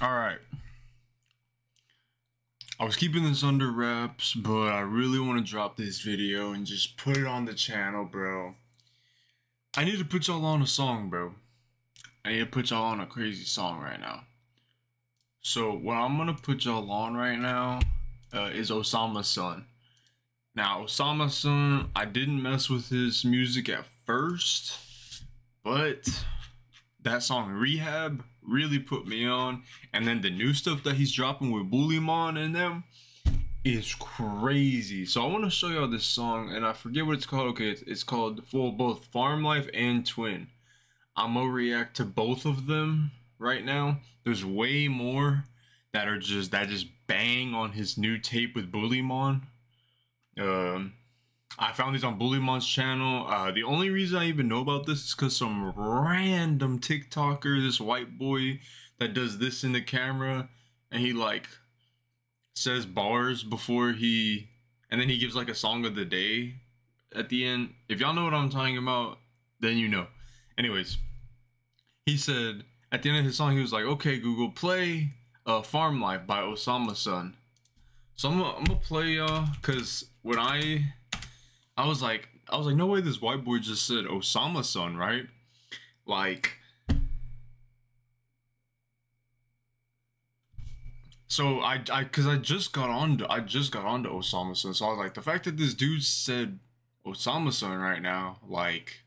All right. I was keeping this under wraps, but I really want to drop this video and just put it on the channel, bro. I need to put y'all on a song, bro. I need to put y'all on a crazy song right now. So what I'm gonna put y'all on right now uh, is OsamaSon. Now OsamaSon, I didn't mess with his music at first, but that song Rehab really put me on. And then the new stuff that he's dropping with Bullymon and them is crazy. So I want to show y'all this song, and I forget what it's called. Okay, it's, it's called for both Farm Life and Twin. I'm gonna react to both of them right now. There's way more that are just that just bang on his new tape with Bullymon. Um, I found these on Bullymon's channel. Uh, the only reason I even know about this is because some random TikToker, this white boy that does this in the camera, and he like says bars before he, and then he gives like a song of the day at the end. If y'all know what I'm talking about, then you know. Anyways, he said at the end of his song, he was like, "Okay, Google, play uh, Farm Life by OsamaSon." So I'm gonna, play y'all, cause when I I was like, I was like, no way this white boy just said OsamaSon, right? Like, so I, I, cause I just got on, to, I just got on to OsamaSon, so I was like, the fact that this dude said OsamaSon right now, like,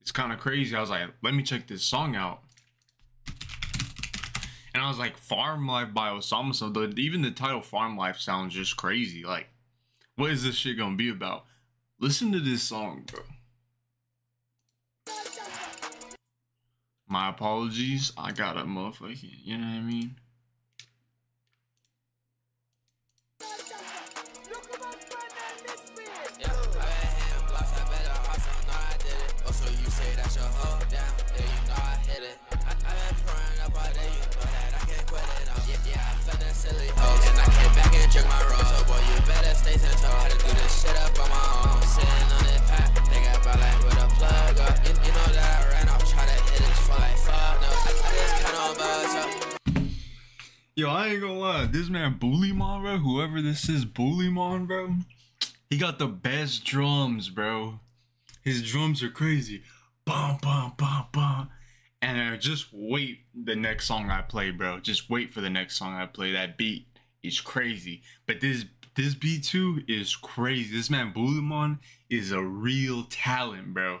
it's kind of crazy. I was like, let me check this song out. And I was like, Farm Life by OsamaSon. But even the title Farm Life sounds just crazy. Like, what is this shit gonna be about? Listen to this song, bro. My apologies. I got a motherfucking, you know what I mean? Yo, I ain't gonna lie. This man Bullymon, bro, whoever this is, Bullymon, bro, he got the best drums, bro. His drums are crazy. Bum, bum, bum, bum. And uh, just wait the next song I play, bro. Just wait for the next song I play. That beat is crazy. But this this beat too is crazy. This man Bullymon is a real talent, bro.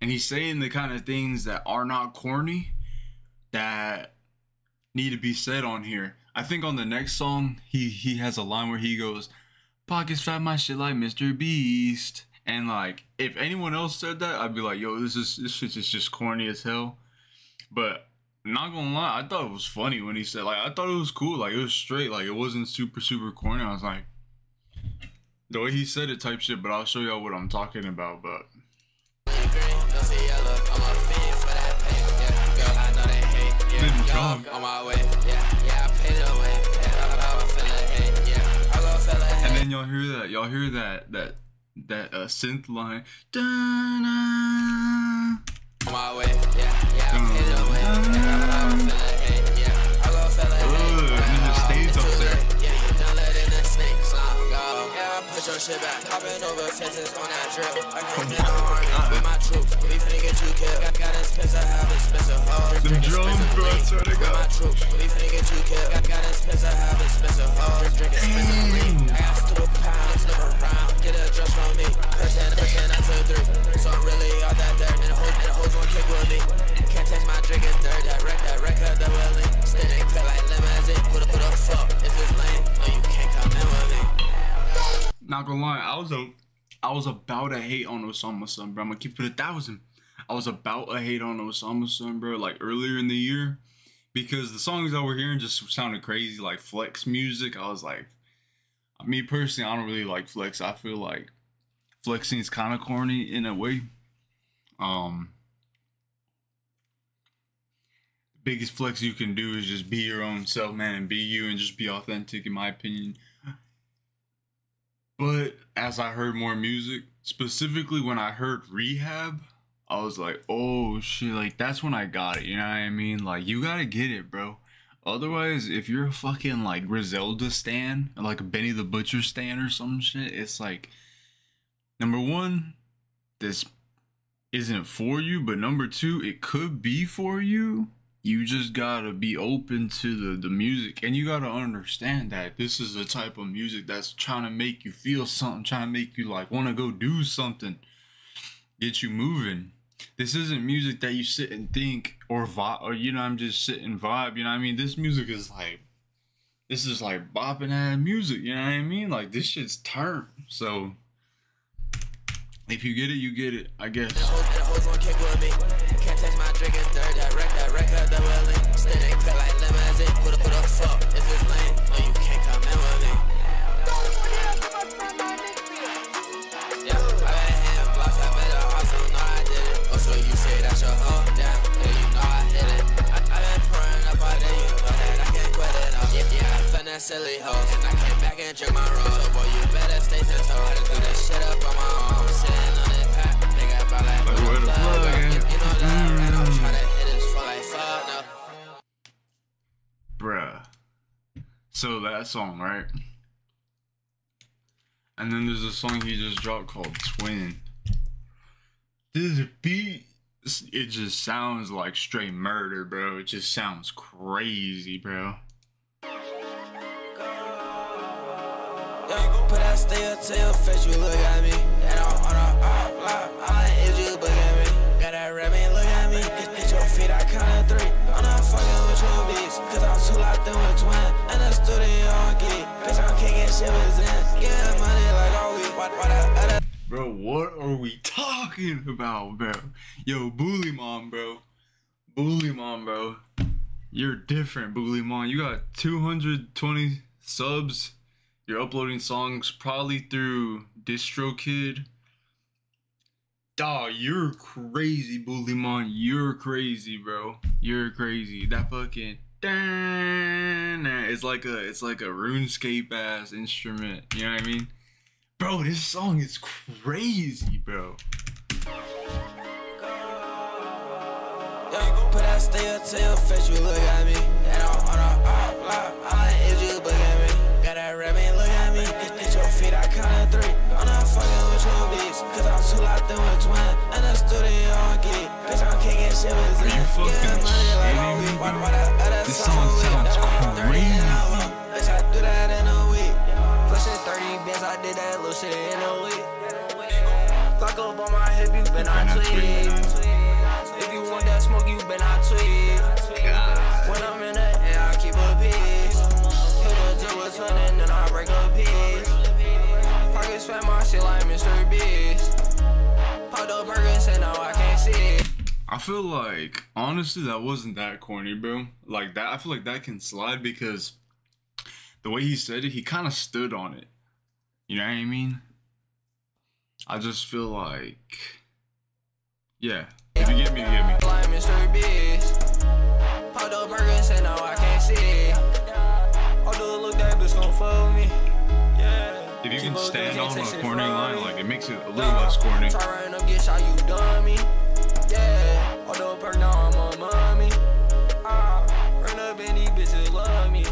And he's saying the kind of things that are not corny that need to be said on here. I think on the next song, he he has a line where he goes, "Pockets fat my shit like Mr. Beast." And like, if anyone else said that, I'd be like, yo, this is this shit is just corny as hell. But not gonna lie, I thought it was funny when he said like I thought it was cool, like it was straight, like it wasn't super super corny. I was like, the way he said it type shit. But I'll show y'all what I'm talking about. But. And then y'all hear that, y'all hear that, that that uh, synth line. Da-na. On my way, yeah, yeah, I'm headed away. Put your shit back. Over fences on that drip. I came in the army with my troops. We finna get you killed. Got, got expensive, have expensive hoes. Them drums, bro, I swear to God. With my troops. We finna get you killed. Got, got expensive, have expensive hoes. Drink expensive lean. Mm. I got stupid pounds, live around. Get a dress from me. Pretend, pretend I took three. Not gonna lie, I was a, I was about to hate on OsamaSon, bro. I'm gonna keep it a thousand. I was about to hate on OsamaSon, bro, like earlier in the year, because the songs that we're hearing just sounded crazy, like flex music. I was like, me personally, I don't really like flex. I feel like flexing is kind of corny in a way. Um, biggest flex you can do is just be your own self, man, and be you and just be authentic, in my opinion. But as I heard more music, specifically when I heard Rehab, I was like, oh shit, like that's when I got it. You know what I mean? Like you gotta get it, bro. Otherwise, if you're a fucking like Griselda stan, like Benny the Butcher stan or some shit, it's like number one, this isn't for you, but number two, it could be for you. You just gotta be open to the, the music and you gotta understand that this is the type of music that's trying to make you feel something, trying to make you like wanna go do something, get you moving this isn't music that you sit and think or vibe or you know I'm just sitting vibe. You know what I mean? This music is like this is like bopping ass music. You know what I mean? Like this shit's turn. So if you get it, you get it. I guess. Silly hoes. And I came back and my rolls. So boy, you better stay ten toes. Had to do this shit up on my own. Sitting on this pack. Think about like the plug? You, you know that I ran try to hit his phone like fuck no. Bruh. So that song, right? And then there's a song he just dropped called Twin. This beat, it just sounds like straight murder, bro. It just sounds crazy, bro. Still your face, you look at me. And I'm on a up, line, I is you look at me. Got that rabbit, look at me. Hit, your feet, I count three. I'm not fucking with your beats, cause I'm too locked in with twin. And the studio on geek, bitch, I'm kicking shit with Zen. Getting money like all week. What, what, uh, Bro, what are we talking about, bro? Yo, Bullymon, bro. Bullymon, bro. You're different, Bullymon. You got 220 subs you're uploading songs probably through DistroKid. Dog, you're crazy, Bullymon. You're crazy, bro. You're crazy. That fucking it's like a it's like a RuneScape ass instrument. You know what I mean? Bro, this song is crazy, bro. Face, you look at me. And I'm on a, I counted three. I'm not fucking with your bitch, cause I'm too locked in with twin. And the studio on geek, bitch, I'm kicking shit with you fucking kidding me? This song sounds crazy. Bitch, I do that in a week. Pushing 30 bins, I did that little shit in a week. Glock up on my hip, you been on tweet. Feel like honestly that wasn't that corny, bro. Like that, I feel like that can slide because the way he said it, he kind of stood on it. You know what I mean? I just feel like, yeah. If you get me, you get me. Like Mr. Beast. Popped up burgers and now I can't see. Although look that bitch gon' fuck me. Yeah. If you can stand on a corny line, like it makes it a little less corny. Now I'm mommy. Ah, run up and these bitches love me.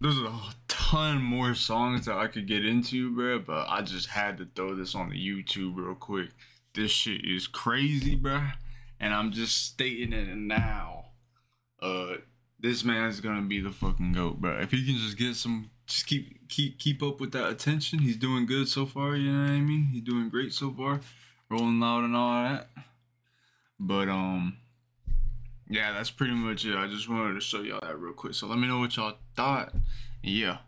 There's a ton more songs that I could get into, bro, but I just had to throw this on the YouTube real quick. This shit is crazy, bro, And I'm just stating it now. Uh, this man's gonna be the fucking goat, bro. If he can just get some, just keep keep keep up with that attention. He's doing good so far. You know what I mean? He's doing great so far, rolling loud and all that. But um, yeah, that's pretty much it. I just wanted to show y'all that real quick. So let me know what y'all thought. Yeah.